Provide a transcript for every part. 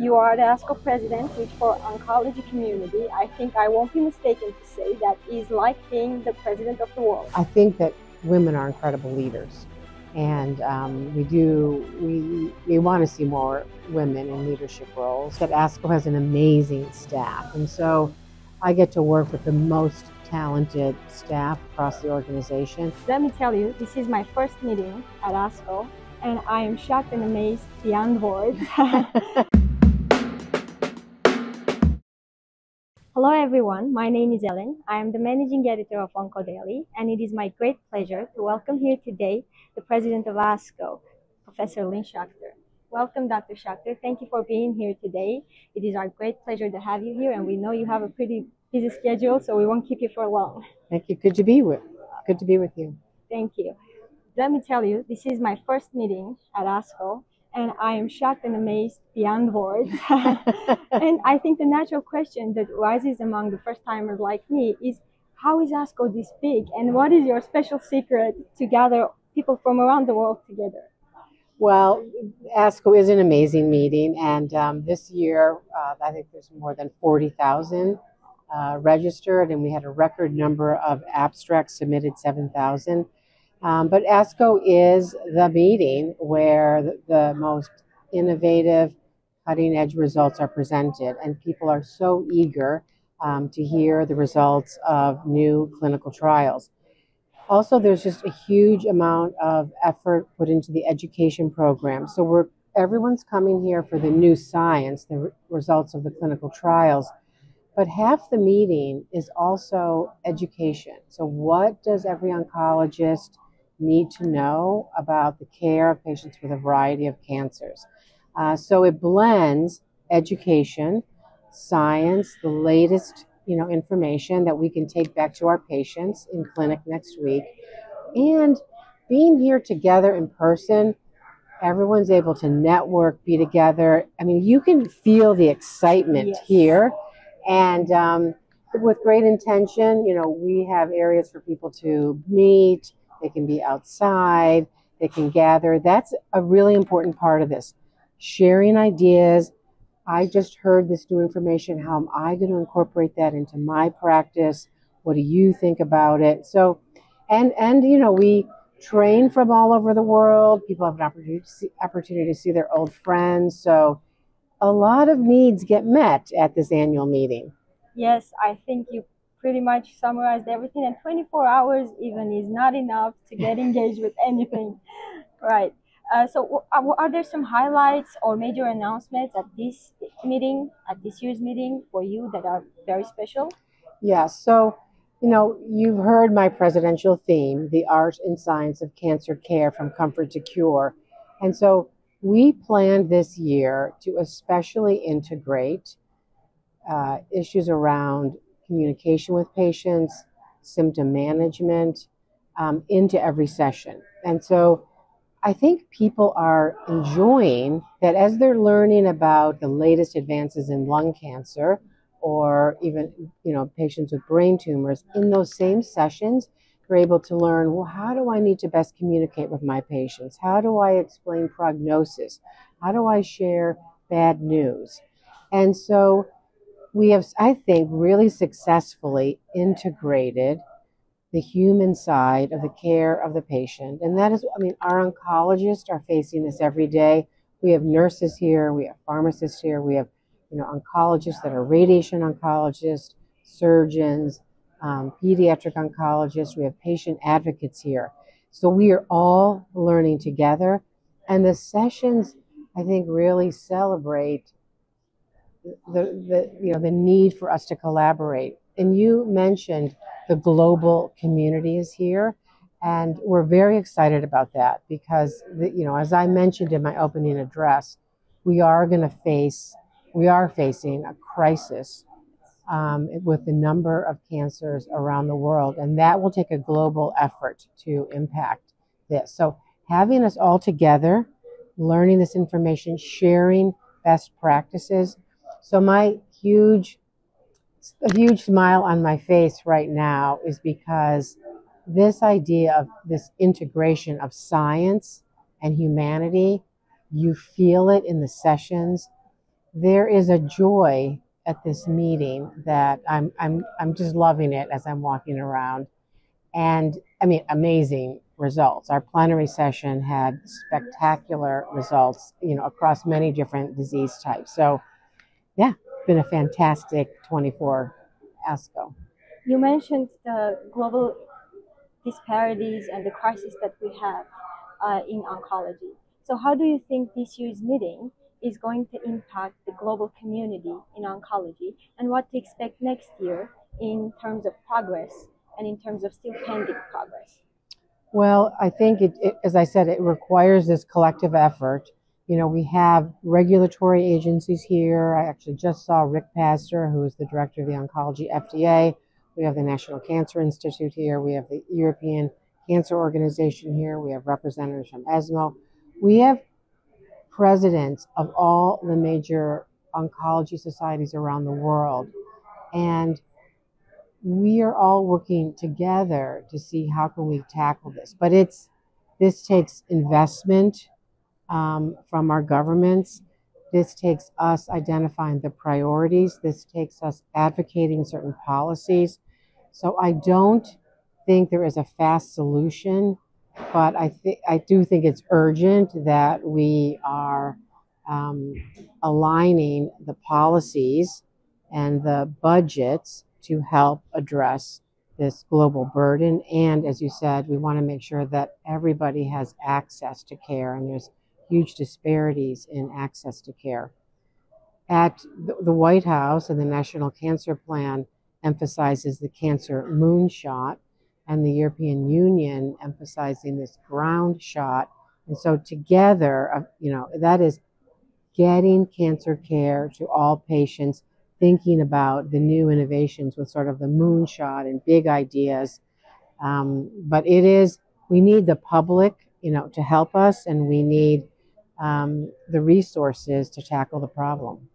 You are the ASCO president, which for oncology community, I think I won't be mistaken to say that is like being the president of the world. I think that women are incredible leaders, and um, we do we we want to see more women in leadership roles. That ASCO has an amazing staff, and so I get to work with the most talented staff across the organization. Let me tell you, this is my first meeting at ASCO, and I am shocked and amazed beyond words. Hello everyone, my name is Elen. I am the managing editor of OncoDaily, and it is my great pleasure to welcome here today the president of ASCO, Professor Lynn Schuchter. Welcome, Dr. Schuchter. Thank you for being here today. It is our great pleasure to have you here, and we know you have a pretty busy schedule, so we won't keep you for long. Thank you. Good to be with. Good to be with you. Thank you. Let me tell you, this is my first meeting at ASCO, and I am shocked and amazed beyond words. and I think the natural question that rises among the first timers like me is how is ASCO this big and what is your special secret to gather people from around the world together? Well, ASCO is an amazing meeting, and um, this year uh, I think there's more than 40,000 uh, registered, and we had a record number of abstracts submitted 7,000. Um, but ASCO is the meeting where the, the most innovative, cutting edge results are presented, and people are so eager um, to hear the results of new clinical trials. Also, there's just a huge amount of effort put into the education program. So we're everyone's coming here for the new science, the re- results of the clinical trials. But half the meeting is also education. So, what does every oncologist need to know about the care of patients with a variety of cancers. Uh, so it blends education, science, the latest you know information that we can take back to our patients in clinic next week, and being here together in person. Everyone's able to network, be together. I mean, you can feel the excitement Yes. here, and um, with great intention, you know, we have areas for people to meet, they can be outside, they can gather. That's a really important part of this. Sharing ideas. I just heard this new information. How am I going to incorporate that into my practice? What do you think about it? So, and and you know, we train from all over the world. People have an opportunity to see, opportunity to see their old friends. So, a lot of needs get met at this annual meeting. Yes, I think you pretty much summarized everything, and 24 hours even is not enough to get engaged with anything. Right. Uh, so, w- are, are there some highlights or major announcements at this meeting, at this year's meeting for you that are very special? Yeah, so, you know, you've heard my presidential theme, the art and science of cancer care from comfort to cure. And so we planned this year to especially integrate uh, issues around communication with patients, symptom management um, into every session. And so I think people are enjoying that as they're learning about the latest advances in lung cancer or even you know patients with brain tumors in those same sessions they're able to learn well how do I need to best communicate with my patients? How do I explain prognosis? How do I share bad news? And so we have I think really successfully integrated the human side of the care of the patient. And that is, I mean, our oncologists are facing this every day. We have nurses here, we have pharmacists here, we have, you know, oncologists that are radiation oncologists, surgeons, um, pediatric oncologists, we have patient advocates here. So we are all learning together. And the sessions, I think, really celebrate the, the you know the need for us to collaborate. And you mentioned the global community is here, and we're very excited about that because the, you know as I mentioned in my opening address, we are going to face we are facing a crisis um, with the number of cancers around the world, and that will take a global effort to impact this. So having us all together, learning this information, sharing best practices. So my huge a huge smile on my face right now is because this idea of this integration of science and humanity, you feel it in the sessions. there is a joy at this meeting that I'm I'm I'm just loving it as I'm walking around. And I mean amazing results. Our plenary session had spectacular results, you know, across many different disease types. So yeah, been a fantastic 24 ASCO. You mentioned the global disparities and the crisis that we have uh, in oncology. So how do you think this year's meeting is going to impact the global community in oncology and what to expect next year in terms of progress and in terms of still pending progress? Well, I think it, it, as I said, it requires this collective effort. You know, we have regulatory agencies here. I actually just saw Rick Pazdur, who is the director of the Oncology FDA. We have the National Cancer Institute here. We have the European Cancer Organization here. We have representatives from ESMO. We have presidents of all the major oncology societies around the world. And we are all working together to see how can we tackle this. But it's this takes investment um, from our governments. This takes us identifying the priorities. This takes us advocating certain policies. So I don't think there is a fast solution but I think I do think it's urgent that we are um, aligning the policies and the budgets to help address this global burden. And as you said, we want to make sure that everybody has access to care, and there's huge disparities in access to care. At the White House and the National Cancer Plan emphasizes the cancer moonshot, and the European Union emphasizing this ground shot. And so together, uh, you know, that is getting cancer care to all patients, thinking about the new innovations with sort of the moonshot and big ideas. Um, but it is, we need the public, you know, to help us, and we need um, the resources to tackle the problem.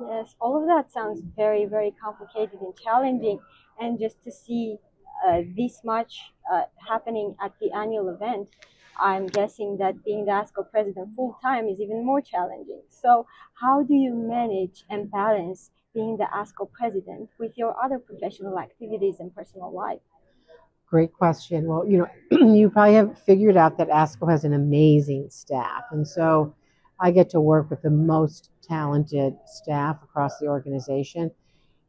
Yes, all of that sounds very, very complicated and challenging. And just to see uh, this much uh, happening at the annual event, I'm guessing that being the ASCO president full time is even more challenging. So, how do you manage and balance being the ASCO president with your other professional activities and personal life? Great question. Well, you know, you probably have figured out that ASCO has an amazing staff. And so I get to work with the most talented staff across the organization.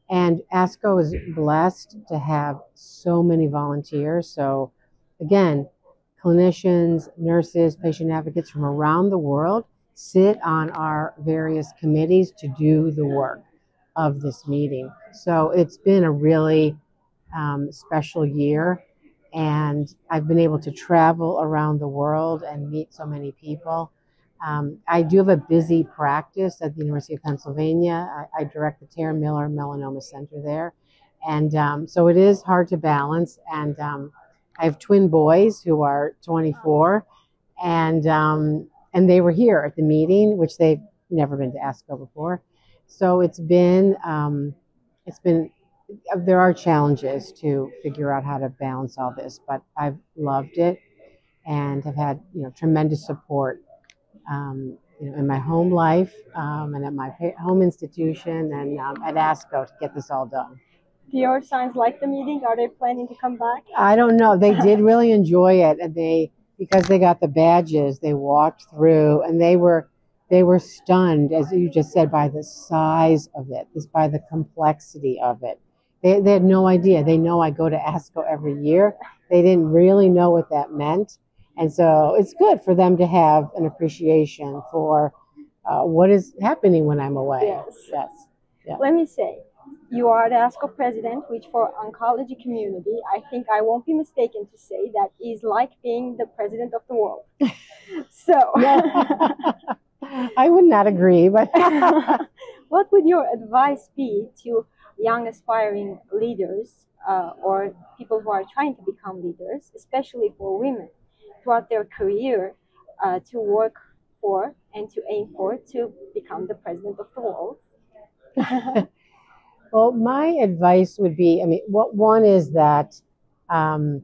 And ASCO is blessed to have so many volunteers. So, again, clinicians, nurses, patient advocates from around the world sit on our various committees to do the work of this meeting. So, it's been a really um, special year. And I've been able to travel around the world and meet so many people. Um, I do have a busy practice at the University of Pennsylvania. I, I direct the Tara Miller Melanoma Center there. And um, so it is hard to balance. And um, I have twin boys who are 24, and, um, and they were here at the meeting, which they've never been to ASCO before. So it's been, um, it's been, there are challenges to figure out how to balance all this, but I've loved it and have had, you know, tremendous support um, you know, in my home life um, and at my home institution and um, at ASCO to get this all done. Do your sons like the meeting? Are they planning to come back? I don't know. They did really enjoy it, and they because they got the badges. They walked through, and they were they were stunned, as you just said, by the size of it, by the complexity of it. They, they had no idea. They know I go to ASCO every year. They didn't really know what that meant. And so it's good for them to have an appreciation for uh, what is happening when I'm away. Yes. Yes. Yeah. Let me say, you are the ASCO president, which for oncology community, I think I won't be mistaken to say that is like being the president of the world. so. I would not agree, but. what would your advice be to young aspiring leaders uh, or people who are trying to become leaders, especially for women? throughout their career uh, to work for and to aim for to become the president of the world? well, my advice would be I mean, what one is that, um,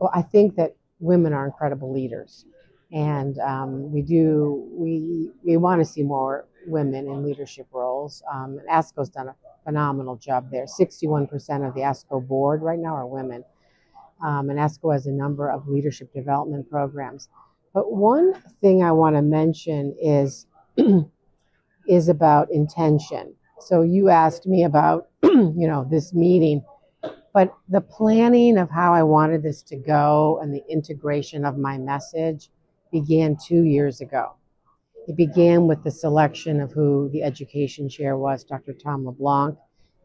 well, I think that women are incredible leaders. And um, we do, we, we want to see more women in leadership roles. Um, and ASCO's done a phenomenal job there. 61% of the ASCO board right now are women. Um, and ASCO has a number of leadership development programs. But one thing I want to mention is is about intention. So you asked me about, you know, this meeting, but the planning of how I wanted this to go and the integration of my message began two years ago. It began with the selection of who the education chair was, Dr. Tom LeBlanc.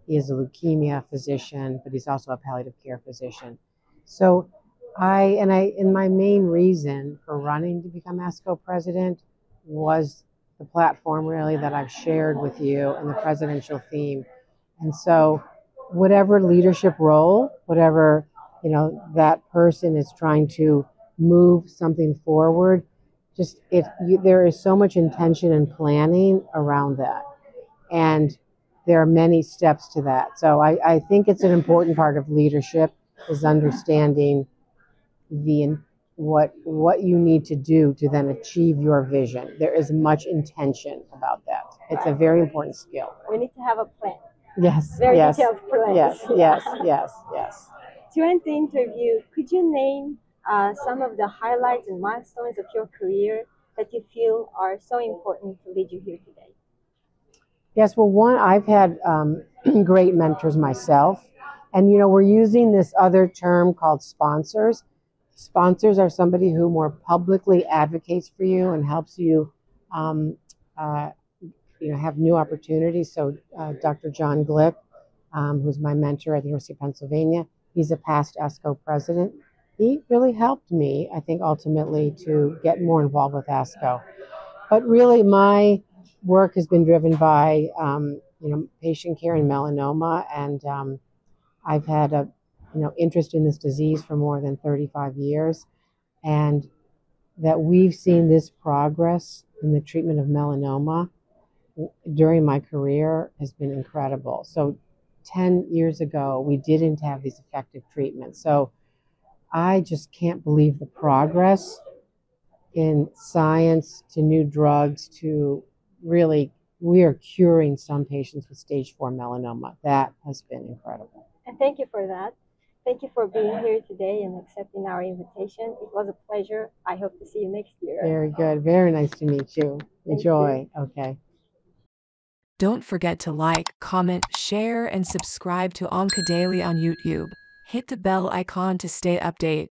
He is a leukemia physician, but he's also a palliative care physician. So I and I and my main reason for running to become ASCO president was the platform really that I've shared with you and the presidential theme. And so whatever leadership role, whatever, you know, that person is trying to move something forward, just it you, there is so much intention and planning around that. And there are many steps to that. So I, I think it's an important part of leadership is understanding the what what you need to do to then achieve your vision. There is much intention about that. It's a very important skill. We need to have a plan. Yes. Very yes. detailed plan. Yes. Yes. Yes. Yes. To end the interview, could you name uh, some of the highlights and milestones of your career that you feel are so important to lead you here today? Yes. Well, one, I've had um, great mentors myself, and you know, we're using this other term called sponsors Sponsors are somebody who more publicly advocates for you and helps you, um, uh, you know, have new opportunities. So, uh, Dr. John Glick, um, who's my mentor at the University of Pennsylvania, he's a past ASCO president. He really helped me, I think, ultimately to get more involved with ASCO. But really, my work has been driven by, um, you know, patient care and melanoma, and um, I've had a you know, interest in this disease for more than 35 years, and that we've seen this progress in the treatment of melanoma during my career has been incredible. So, 10 years ago, we didn't have these effective treatments. So, I just can't believe the progress in science to new drugs to really, we are curing some patients with stage four melanoma. That has been incredible. And thank you for that. Thank you for being here today and accepting our invitation. It was a pleasure. I hope to see you next year. Very good. Very nice to meet you. Enjoy. You. Okay. Don't forget to like, comment, share, and subscribe to OncoDaily on YouTube. Hit the bell icon to stay updated.